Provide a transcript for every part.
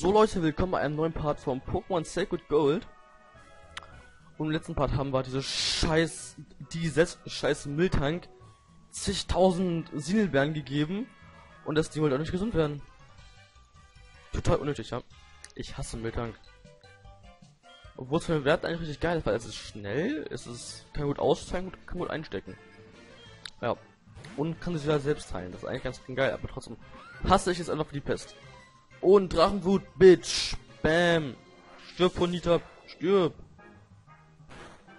So Leute, willkommen bei einem neuen Part vom Pokémon Sacred Gold. Und im letzten Part haben wir diese scheiß, dieses scheiß Mülltank zigtausend Sinelbeeren gegeben und das Ding wollte auch nicht gesund werden. Total unnötig, ja. Ich hasse Mülltank. Obwohl es für den Wert eigentlich richtig geil ist, weil es ist schnell, es ist, kann gut austeilen, kann gut einstecken. Ja. Und kann sich wieder selbst heilen. Das ist eigentlich ganz geil, aber trotzdem hasse ich es einfach für die Pest. Und Drachenwut, Bitch. Bam. Stirb, Ponita. Stirb.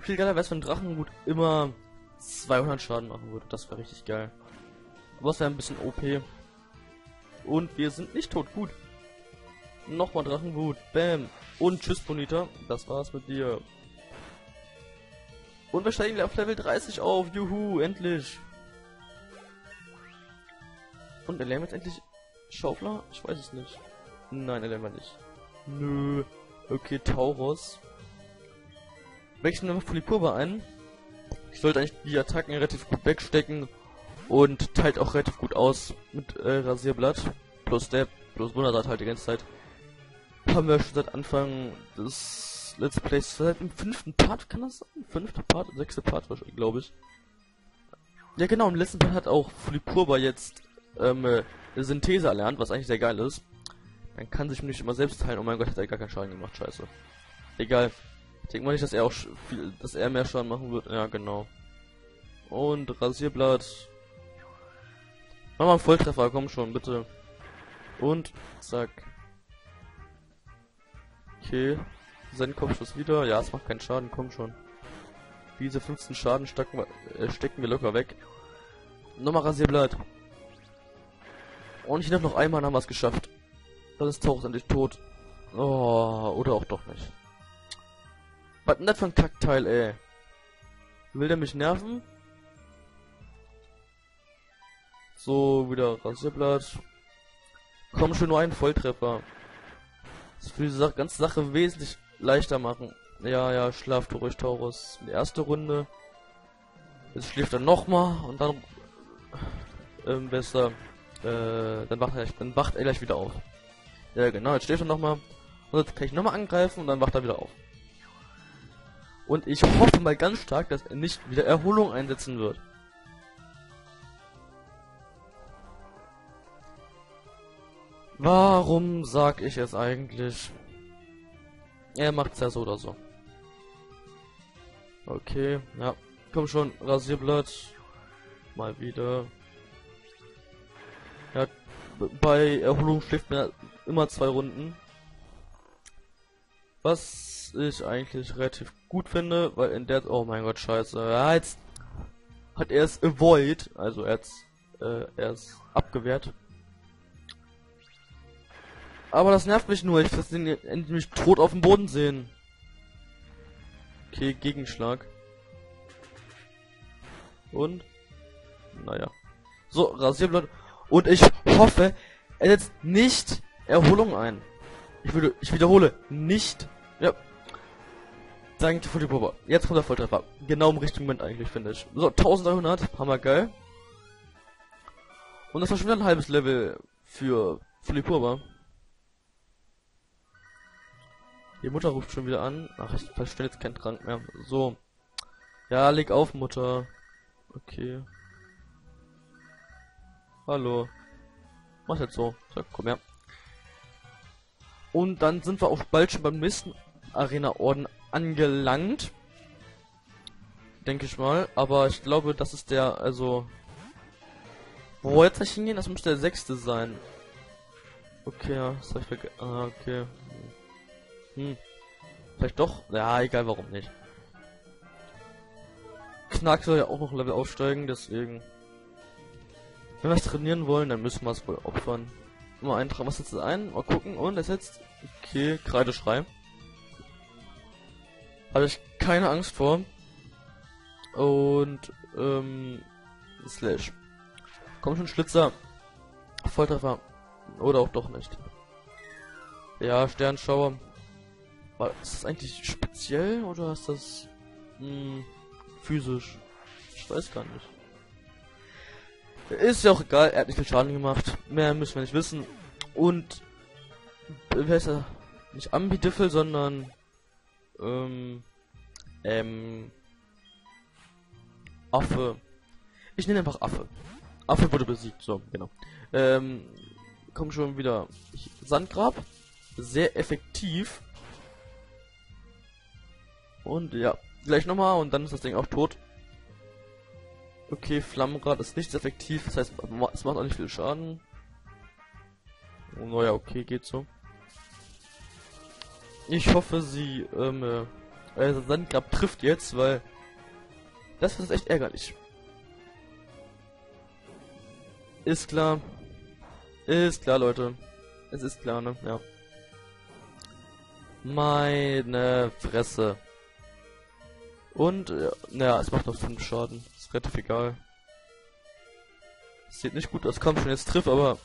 Viel geiler wäre es, wenn Drachenwut immer 200 Schaden machen würde. Das wäre richtig geil. Aber es wäre ein bisschen OP. Und wir sind nicht tot. Gut. Nochmal Drachenwut. Bam. Und tschüss, Bonita. Das war's mit dir. Und wir steigen auf Level 30 auf. Juhu, endlich. Und wir lernen jetzt endlich Schaufler? Ich weiß es nicht. Nein, wir nicht. Nö. Okay, Tauros. Wechseln wir mal Fulipurba ein. Ich sollte eigentlich die Attacken relativ gut wegstecken und teilt auch relativ gut aus mit äh, Rasierblatt. Plus der, plus Wundersaat halt die ganze Zeit. Haben wir schon seit Anfang des Let's Plays, seit dem fünften Part, kann das sein? Fünfter Part, sechste Part wahrscheinlich, glaube ich. Ja genau, im letzten Part hat auch Fulipurba jetzt ähm, äh, Synthese erlernt, was eigentlich sehr geil ist. Man kann sich nicht immer selbst teilen. Oh mein Gott, hat er gar keinen Schaden gemacht, scheiße. Egal. Ich denke mal nicht, dass er auch viel, dass er mehr Schaden machen wird. Ja, genau. Und Rasierblatt. Mach mal einen Volltreffer, komm schon, bitte. Und zack. Okay. Sein Kopfschuss wieder. Ja, es macht keinen Schaden, komm schon. Diese 15 Schaden stecken wir, äh, stecken wir locker weg. Nochmal Rasierblatt. Und ich noch einmal haben wir es geschafft. Dann ist Tauch endlich tot. Oh, oder auch doch nicht. Was denn das für ein Kackteil, ey? Will der mich nerven? So, wieder Rasierblatt. Komm schon nur ein Volltreffer. Das will die ganze Sache wesentlich leichter machen. Ja, ja, schlaf du ruhig, Taurus. Die erste Runde. Jetzt schläft er nochmal und dann ähm, besser äh, dann wacht er, dann wacht er gleich wieder auf. Ja, genau, jetzt steht er nochmal. Und jetzt kann ich nochmal angreifen und dann wacht er wieder auf. Und ich hoffe mal ganz stark, dass er nicht wieder Erholung einsetzen wird. Warum sag ich es eigentlich? Er macht's ja so oder so. Okay, ja. Komm schon, Rasierblatt. Mal wieder. Bei Erholung schläft man immer zwei Runden. Was ich eigentlich relativ gut finde, weil in der... Oh mein Gott, scheiße. Ja, jetzt hat er es avoid, also er hat äh, er ist abgewehrt. Aber das nervt mich nur, ich will den endlich tot auf dem Boden sehen. Okay, Gegenschlag. Und? Naja. So, Rasierblatt. Und ich hoffe, er setzt nicht Erholung ein. Ich würde, ich wiederhole, nicht. Ja. Danke für die Probe. Jetzt kommt der Volltreffer. Genau im richtigen Moment eigentlich, finde ich. So, 1300, hammer geil. Und das war schon wieder ein halbes Level für Filipurba. Die Mutter ruft schon wieder an. Ach, ich verstehe jetzt keinen Trank mehr. So. Ja, leg auf, Mutter. Okay. Hallo. Mach jetzt so. So, komm her. Und dann sind wir auch bald schon beim nächsten Arena-Orden angelangt. Denke ich mal. Aber ich glaube, das ist der, also... Wo jetzt nicht hingehen? Das muss der sechste sein. Okay, ja, das hab ich vergessen. Ah, okay. Hm. Vielleicht doch? Ja, egal, warum nicht. Knack soll ja auch noch Level aufsteigen, deswegen... Wenn wir es trainieren wollen, dann müssen wir es wohl opfern. Mal eintragen, was setzt ein? Mal gucken. Und es setzt. Okay, Kreideschrei. Habe ich keine Angst vor. Und, ähm, Slash. Komm schon, Schlitzer. Volltreffer. Oder auch doch nicht. Ja, Sternschauer. War, ist das eigentlich speziell oder ist das mh, hm, physisch? Ich weiß gar nicht. Ist ja auch egal, er hat nicht viel Schaden gemacht. Mehr müssen wir nicht wissen. Und Wer ist er? Nicht Ambidiffel, sondern. Ähm. Ähm. Affe. Ich nenne einfach Affe. Affe wurde besiegt, so, genau. Ähm. Komm schon wieder. Sandgrab. Sehr effektiv. Und ja, gleich nochmal und dann ist das Ding auch tot. Okay, Flammenrad ist nicht effektiv, das heißt, es macht auch nicht viel Schaden. Oh, naja, okay, geht so. Ich hoffe, sie, ähm, äh, Sandgrab trifft jetzt, weil das ist echt ärgerlich. Ist klar. Ist klar, Leute. Es ist klar, ne? Ja. Meine Fresse. Und, ja, naja, es macht noch 5 Schaden. Ist relativ egal. Sieht nicht gut aus, kommt schon jetzt trifft, aber...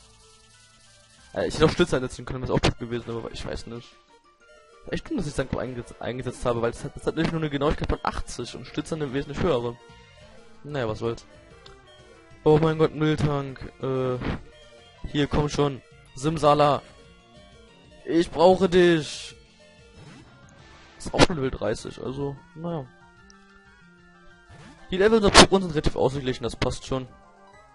Äh, ich hätte auch Stütze einsetzen können, ist auch gut gewesen, aber ich weiß nicht. Echt dumm, dass ich Sanko eingesetzt, eingesetzt habe, weil es hat, das hat nämlich nur eine Genauigkeit von 80 und Stütze eine wesentlich höhere. Naja, was soll's. Oh mein Gott, Mülltank. Äh, hier, komm schon. Simsala. Ich brauche dich. Ist auch schon Level 30, also, naja. Die Level der Pokémon sind relativ ausgeglichen, das passt schon.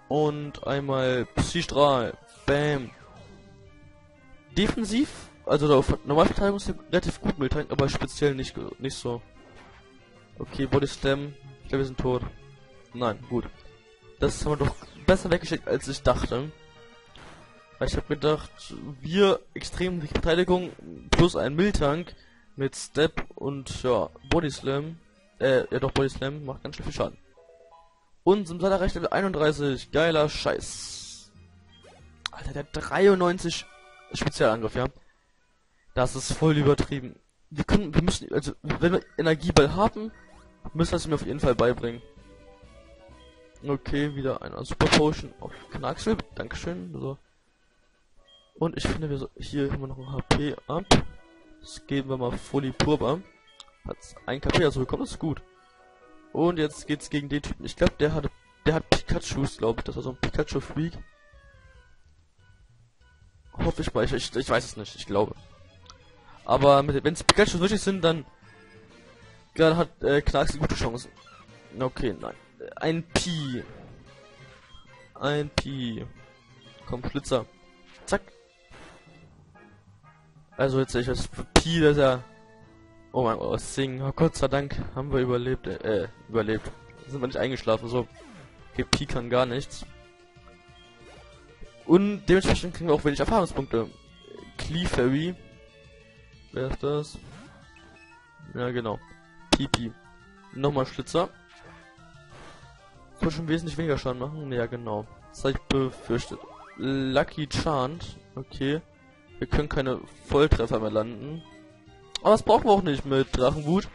Und einmal Psystrahl. Bam. Defensiv, also der Normalverteidigung ist relativ gut mit aber speziell nicht, nicht so. Okay, Body Slam. Ich glaube, wir sind tot. Nein, gut. Das haben wir doch besser weggeschickt, als ich dachte. Weil ich habe gedacht, wir extrem die Verteidigung plus ein Miltank mit Step und ja, Body Slam äh, ja doch, Body Slam macht ganz schön viel Schaden. Und Simsala reicht Level 31. Geiler Scheiß. Alter, der 93 Spezialangriff, ja. Das ist voll übertrieben. Wir können, wir müssen, also, wenn wir Energieball haben, müssen wir es mir auf jeden Fall beibringen. Okay, wieder eine Super Potion auf Knacksel. Dankeschön. So. Und ich finde, wir so, hier haben wir noch ein HP ab. Das geben wir mal Fully Purba. Hat ein KP also bekommen, ist gut. Und jetzt geht's gegen den Typen. Ich glaube, der hat der hat Pikachus, glaube ich. Das war so ein Pikachu-Freak. Hoffe ich mal. Ich, ich, ich, weiß es nicht. Ich glaube. Aber wenn es Pikachu wirklich sind, dann, dann hat äh, Knarks gute Chancen. Okay, nein. Ein Pi. Ein Pi. Komm, Schlitzer. Zack. Also jetzt ich das Pi, das ist ja Oh mein Gott, Sing. Oh Gott sei Dank haben wir überlebt. Äh, überlebt. Sind wir nicht eingeschlafen, so. Kann gar nichts. Und dementsprechend kriegen wir auch wenig Erfahrungspunkte. Cleafery. Wer ist das? Ja, genau. Pipi. Nochmal Schlitzer. Soll schon wesentlich weniger Schaden machen? Ja, genau. Das habe ich befürchtet. Lucky Chant. Okay. Wir können keine Volltreffer mehr landen. Aber das brauchen wir auch nicht mit Drachenwut.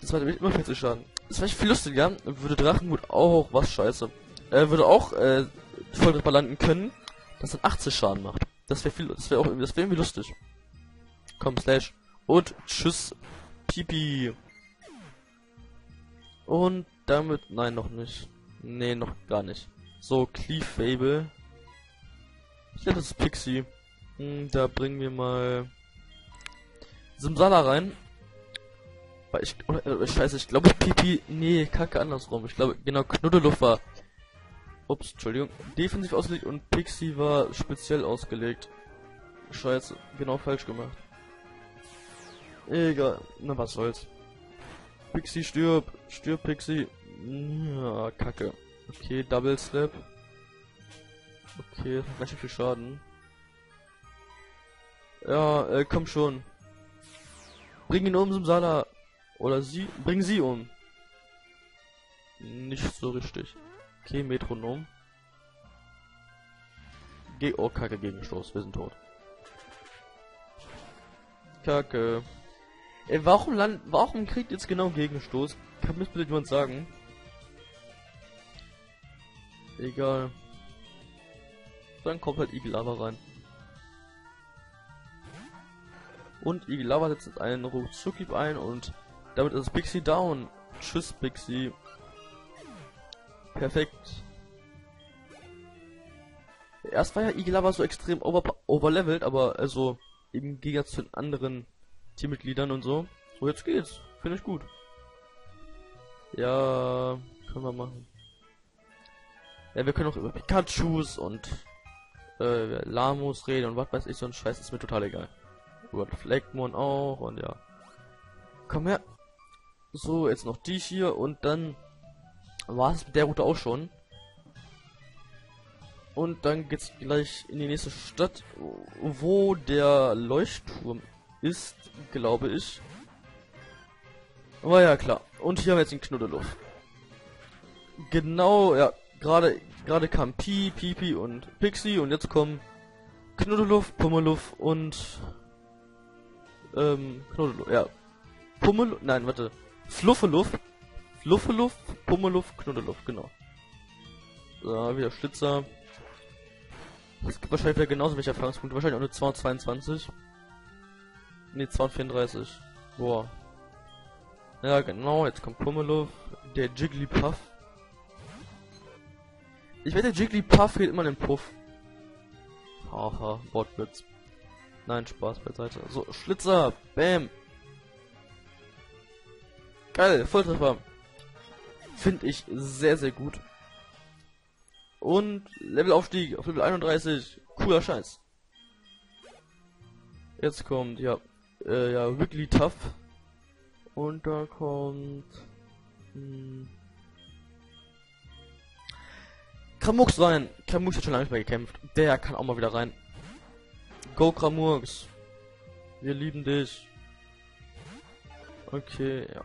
Das war nämlich immer 40 Schaden. Das wäre viel lustiger, würde Drachenwut auch was scheiße. Er würde auch äh, Volltreffer landen können, das dann 80 Schaden macht. Das wäre viel, das wäre auch das wäre irgendwie lustig. Komm, Slash. Und tschüss, Pipi. Und damit, nein, noch nicht. Nee, noch gar nicht. So, Cleave Fable. Ich hätte das Pixie. Hm, da bringen wir mal Simsala rein. Weil ich, oder, äh, scheiße, ich glaube Pipi, nee, kacke andersrum. Ich glaube, genau, Knuddeluft war, ups, Entschuldigung, defensiv ausgelegt und Pixie war speziell ausgelegt. Scheiße, genau falsch gemacht. Egal, na was soll's. Pixie stirb, stirb Pixie. Ja, kacke. Okay, Double Slap. Okay, ganz schön viel Schaden. Ja, äh, komm schon. Bring ihn um, Simsala. Oder sie. Bring sie um. Nicht so richtig. Okay, Metronom. Ge oh, Kacke, Gegenstoß. Wir sind tot. Kacke. Ey, warum land warum kriegt jetzt genau Gegenstoß? Kann mir bitte jemand sagen? Egal. Dann kommt halt Eagle Lava rein. Und Igilava setzt jetzt einen Ruzuki ein und damit ist Bixie down. Tschüss, Bixie. Perfekt. erst war ja Igla so extrem over overlevelt, aber also im Gegensatz zu den anderen Teammitgliedern und so. So, jetzt geht's. Finde ich gut. Ja, können wir machen. Ja, wir können auch über Pikachus und äh, Lamus reden und was weiß ich, so ein Scheiß ist mir total egal. Über Fleckmon auch und ja. Komm her. So, jetzt noch die hier und dann war es mit der Route auch schon. Und dann geht's gleich in die nächste Stadt, wo der Leuchtturm ist, glaube ich. Aber ja, klar. Und hier haben wir jetzt den Knuddeluff. Genau, ja, gerade gerade kam Pi, Pipi und Pixie und jetzt kommen Knuddeluff, Pummeluff und ähm, Knuddeluff, ja. Pummeluff, nein, warte. Fluffeluff, Fluffeluff, Pummeluff, Knuddeluff, genau. So, wieder Schlitzer. Es gibt wahrscheinlich wieder genauso welche Erfahrungspunkte. Wahrscheinlich auch nur 222. Ne, 234. Boah. Ja, genau. Jetzt kommt Pummeluff. Der Jigglypuff. Ich wette, Jigglypuff geht immer in den Puff. Haha, Wortwitz. Nein, Spaß beiseite. So, Schlitzer. Bam. Geil, Volltreffer. Finde ich sehr, sehr gut. Und Levelaufstieg auf Level 31. Cooler Scheiß. Jetzt kommt, ja, äh, ja, wirklich tough. Und da kommt... Hm, Kramux rein. Kramux hat schon lange nicht mehr gekämpft. Der kann auch mal wieder rein. Go Kramux. Wir lieben dich. Okay, ja.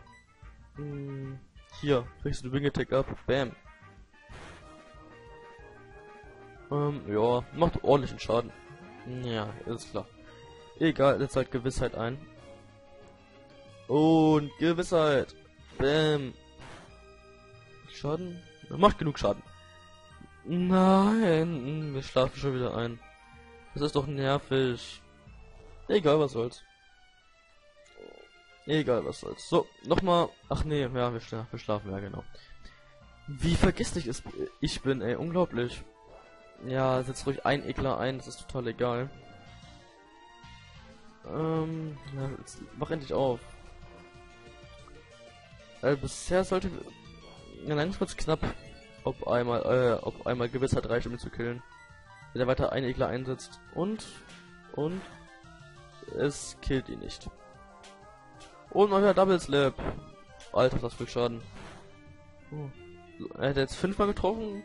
Hm, hier, kriegst du Wing Attack ab. Bam. Ähm, ja, macht ordentlichen Schaden. Ja, ist klar. Egal, jetzt halt Gewissheit ein. Und Gewissheit. Bam. Schaden? Macht genug Schaden. Nein, wir schlafen schon wieder ein. Das ist doch nervig. Egal, was soll's. Egal, was soll's. So, nochmal. Ach nee, ja, wir, schlafen, wir schlafen, ja genau. Wie vergesslich ist ich bin, ey, unglaublich. Ja, setzt ruhig ein Ekler ein, das ist total egal. Ähm, ja, jetzt mach endlich auf. Äh, bisher sollte... Ja, langsam wird's knapp, ob einmal, äh, ob einmal Gewissheit reicht, um ihn zu killen. Wenn er weiter ein Ekler einsetzt. Und, und, es killt ihn nicht. Und mal wieder Double Slap. Alter, das viel Schaden. Oh. Er hat jetzt fünfmal getroffen,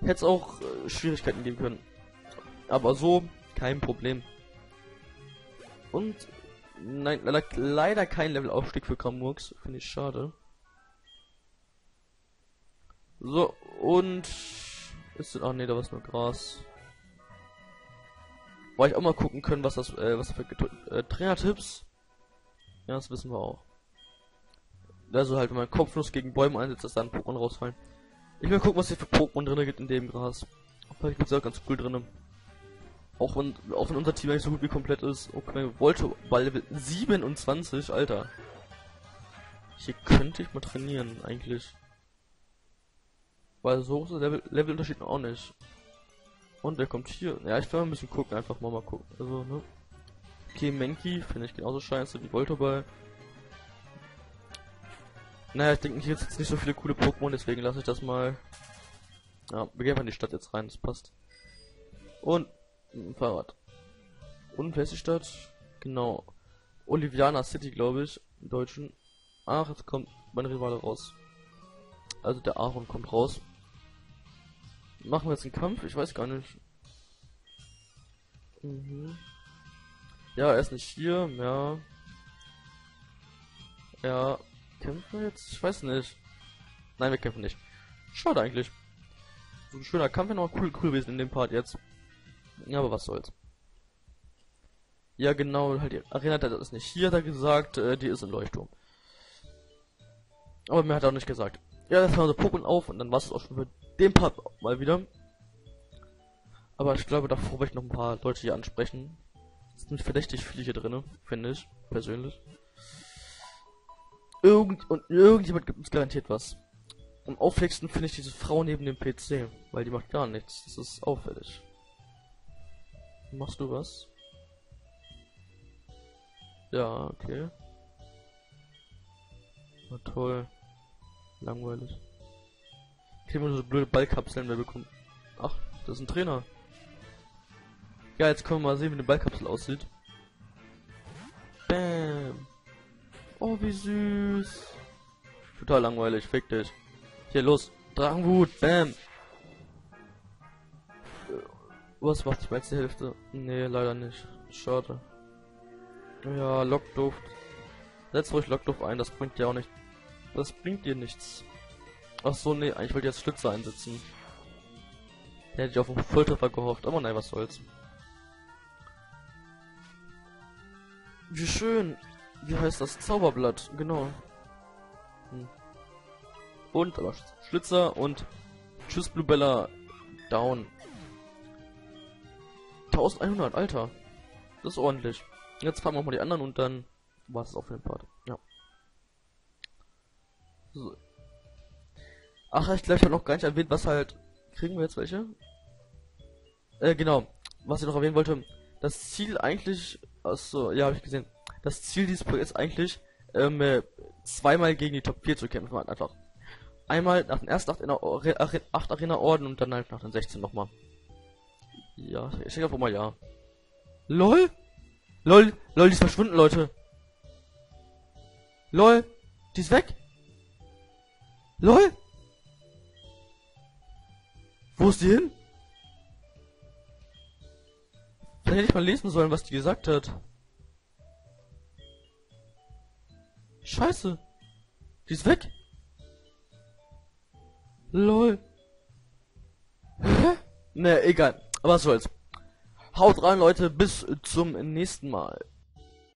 hätte es auch äh, Schwierigkeiten geben können. Aber so, kein Problem. Und nein, leider, leider kein Levelaufstieg für Kramurks. Finde ich schade. So, und ist denn, ach nee, da war nur Gras. Wollte ich auch mal gucken können, was das, äh, was für äh, Trainertipps. Ja, das wissen wir auch. Also halt, wenn man Kopfnuss gegen Bäume einsetzt, dass dann Pokémon rausfallen. Ich will gucken, was hier für Pokémon drin gibt in dem Gras. Vielleicht gibt es auch ganz cool drin. Auch wenn, auch wenn unser Team eigentlich so gut wie komplett ist. Okay, wollte bei Level 27, Alter. Hier könnte ich mal trainieren, eigentlich. Weil so ist der Level, Levelunterschied auch nicht. Und wer kommt hier? Ja, ich will mal ein bisschen gucken, einfach mal mal gucken. Also, ne? Okay, Menki finde ich genauso scheiße wie Voltoball. Naja, ich denke, hier ist jetzt nicht so viele coole Pokémon, deswegen lasse ich das mal. Ja, wir gehen einfach in die Stadt jetzt rein, das passt. Und ein Fahrrad. Und die Stadt? Genau. Oliviana City, glaube ich, im Deutschen. Ach, jetzt kommt mein Rivale raus. Also der Aaron kommt raus. Machen wir jetzt einen Kampf? Ich weiß gar nicht. Mhm. Ja, er ist nicht hier, ja. Ja, Kämpfen wir jetzt? Ich weiß nicht. Nein, wir kämpfen nicht. Schade eigentlich. So ein schöner Kampf wäre noch cool, cool gewesen in dem Part jetzt. Ja, aber was soll's. Ja, genau, halt die Arena hat das nicht hier, hat er gesagt, äh, die ist im Leuchtturm. Aber mir hat er auch nicht gesagt. Ja, das war unser Pokémon auf und dann war es auch schon für den Part mal wieder. Aber ich glaube, davor möchte ich noch ein paar Leute hier ansprechen. Es sind verdächtig viele hier drin, finde ich, persönlich. Irgend und irgendjemand gibt uns garantiert was. Am auffälligsten finde ich diese Frau neben dem PC, weil die macht gar nichts. Das ist auffällig. Machst du was? Ja, okay. Na toll. Langweilig. Kriegen wir so blöde Ballkapseln, wer bekommt. Ach, das ist ein Trainer. Ja, jetzt können wir mal sehen, wie eine Ballkapsel aussieht. Bam. Oh, wie süß. Total langweilig, fick dich. Hier, los. Drachenwut, bam. Was macht die letzte Hälfte? Nee, leider nicht. Schade. Ja, Lockduft. Setz ruhig Lockduft ein, das bringt dir auch nicht. Das bringt dir nichts. Ach so, nee, eigentlich wollte ich jetzt Schlitzer einsetzen. Da hätte ich auf einen Volltreffer gehofft, aber nein, was soll's. Wie schön. Wie heißt das? Zauberblatt, genau. Hm. Und aber Schlitzer und Tschüss Bluebella down. 1100, Alter. Das ist ordentlich. Jetzt fahren wir mal die anderen und dann war es auch für den Part. Ja. So. Ach, ich glaube, ich habe noch gar nicht erwähnt, was halt. Kriegen wir jetzt welche? Äh, genau. Was ich noch erwähnen wollte. Das Ziel eigentlich. Achso, ja, habe ich gesehen. Das Ziel dieses Projekts eigentlich, ähm, äh, zweimal gegen die Top 4 zu kämpfen. Halt einfach. Einmal nach den ersten 8, 8 Arena-Orden und dann halt nach den 16 nochmal. Ja, ich denke einfach mal ja. LOL? LOL, LOL, die ist verschwunden, Leute. LOL, die ist weg. LOL? Wo ist die hin? Dann hätte ich mal lesen sollen, was die gesagt hat. Scheiße. Die ist weg. LOL. Hä? Ne, egal. Aber was soll's. Haut rein, Leute. Bis zum nächsten Mal.